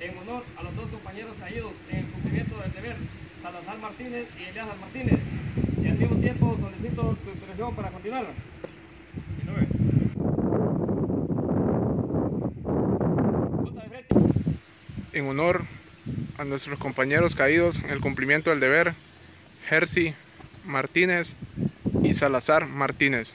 en honor a los dos compañeros caídos en el cumplimiento del deber, Salazar Martínez y Elías Martínez. Y al mismo tiempo solicito su expresión para continuar. En honor a nuestros compañeros caídos en el cumplimiento del deber, Jersey Martínez y Salazar Martínez.